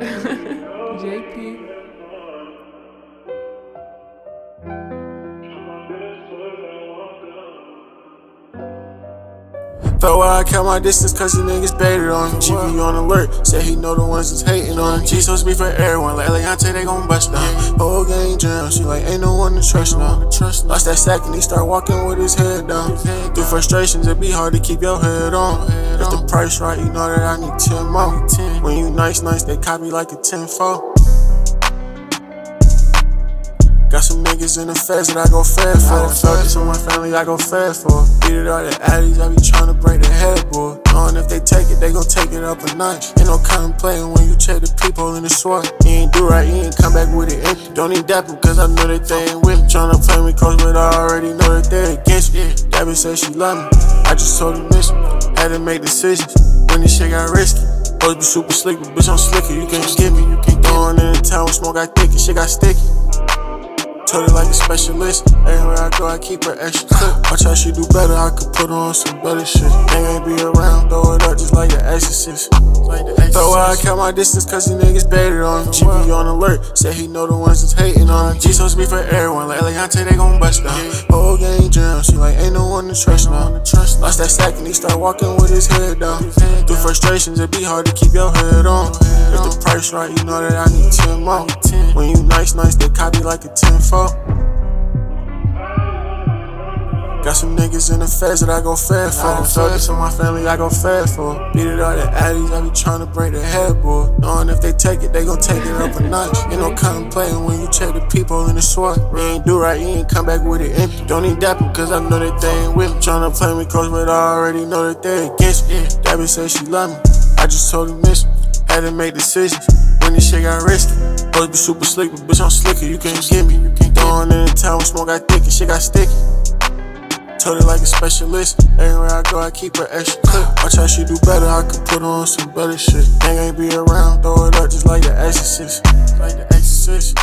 JP. Felt why I kept my distance cause the niggas baited on him. GB on alert, said he know the ones that's hating on him. G supposed to be for everyone, like Leonte, they gon' bust down. Whole gang jam, she like, ain't no one to trust now. Lost that sack and he start walking with his head down. Through frustrations, it be hard to keep your head on. Price right, you know that I need 10 more. When you nice, nice, they copy like a 10 4. Got some niggas in the feds that I go fed for. This on my family, I go fed for. Beat it all the addies, I be tryna break the headboard. Knowing if they take it, they gon' take it up a notch. Ain't no contemplating when you check the people in the SWAT. You ain't do right, you ain't come back with it empty. Don't need dap them, cause I know that they ain't with me. Tryna play me close, but I already know that they against me. That said she love me. I just told her miss me. Had to make decisions when this shit got risky. Supposed be super slick, but bitch, I'm slicker. You can't get me, you can't on in the town, smoke got thick and shit got sticky. Told her like a specialist. Everywhere I go, I keep her extra clip. Watch how she do better, I could put on some better shit. They ain't be around, throw it up just like the exorcist. Like the exorcist. Throw I kept my distance cause these niggas baited on him. GB on alert, said he know the ones that's hating on him. G supposed be for everyone, like Leonte, they gon' bust down. Whole game jam, she like, ain't no one to trust now. Lost that sack and he start walking with his head down. Through frustrations, it be hard to keep your head on. If the price right, you know that I need 10 more. When you nice, nice, they copy like a 10 4. Got some niggas in the feds that I go fed for. Felt this on my family, I go fed for. Beat it all the addies, I be tryna break the headboard. Knowing if they take it, they gon' take it up a notch. Ain't no contemplating when you check the people in the SWAT. You ain't do right, you ain't come back with it empty. Don't need dap 'em, cause I know that they ain't with me. Tryna play me close, but I already know that they against me. That bitch said she love me. I just told her miss me. Had to make decisions when this shit got risky. Supposed be super slick, but bitch, I'm slicker. You can't get me. You Throwing in the town, smoke got thick and shit got sticky. Told her like a specialist. Everywhere I go, I keep her extra clip. Watch how she do better, I could put on some better shit. Ain't ain't be around, throw it up just like the exorcist. Like the exorcist.